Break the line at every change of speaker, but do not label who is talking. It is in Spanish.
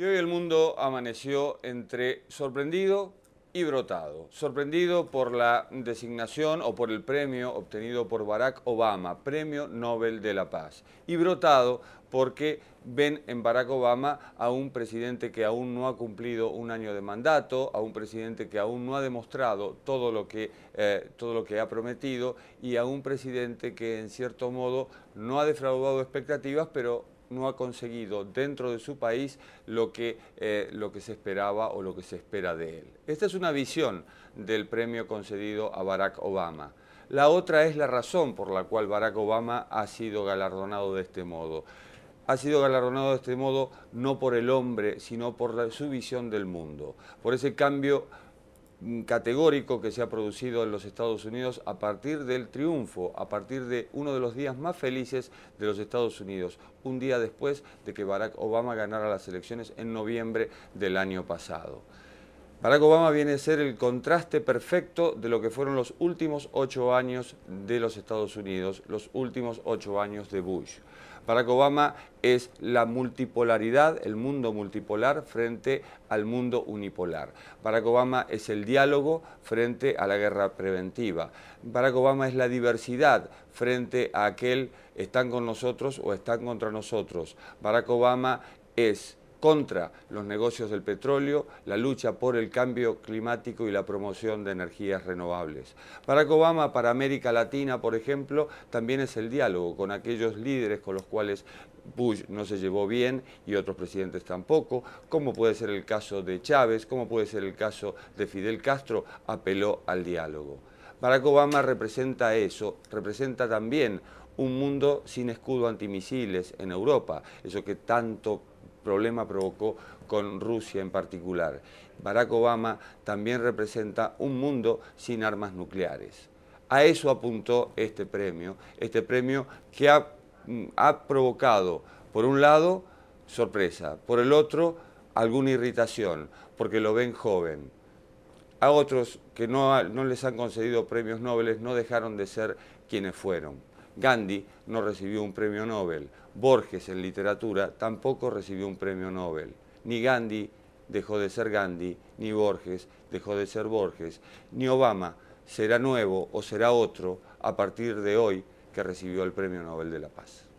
Y hoy el mundo amaneció entre sorprendido y brotado. Sorprendido por la designación o por el premio obtenido por Barack Obama, Premio Nobel de la Paz. Y brotado porque ven en Barack Obama a un presidente que aún no ha cumplido un año de mandato, a un presidente que aún no ha demostrado todo lo que, eh, todo lo que ha prometido y a un presidente que en cierto modo no ha defraudado expectativas, pero no ha conseguido dentro de su país lo que, eh, lo que se esperaba o lo que se espera de él. Esta es una visión del premio concedido a Barack Obama. La otra es la razón por la cual Barack Obama ha sido galardonado de este modo. Ha sido galardonado de este modo no por el hombre, sino por su visión del mundo, por ese cambio categórico que se ha producido en los Estados Unidos a partir del triunfo, a partir de uno de los días más felices de los Estados Unidos, un día después de que Barack Obama ganara las elecciones en noviembre del año pasado. Barack Obama viene a ser el contraste perfecto de lo que fueron los últimos ocho años de los Estados Unidos, los últimos ocho años de Bush. Barack Obama es la multipolaridad, el mundo multipolar frente al mundo unipolar. Barack Obama es el diálogo frente a la guerra preventiva. Barack Obama es la diversidad frente a aquel están con nosotros o están contra nosotros. Barack Obama es contra los negocios del petróleo, la lucha por el cambio climático y la promoción de energías renovables. Barack Obama para América Latina, por ejemplo, también es el diálogo con aquellos líderes con los cuales Bush no se llevó bien y otros presidentes tampoco, como puede ser el caso de Chávez, como puede ser el caso de Fidel Castro, apeló al diálogo. Barack Obama representa eso, representa también un mundo sin escudo antimisiles en Europa, eso que tanto problema provocó con Rusia en particular. Barack Obama también representa un mundo sin armas nucleares. A eso apuntó este premio, este premio que ha, mm, ha provocado, por un lado, sorpresa, por el otro, alguna irritación, porque lo ven joven. A otros que no, no les han concedido premios Nobel no dejaron de ser quienes fueron. Gandhi no recibió un premio Nobel, Borges en literatura tampoco recibió un premio Nobel. Ni Gandhi dejó de ser Gandhi, ni Borges dejó de ser Borges, ni Obama será nuevo o será otro a partir de hoy que recibió el premio Nobel de la Paz.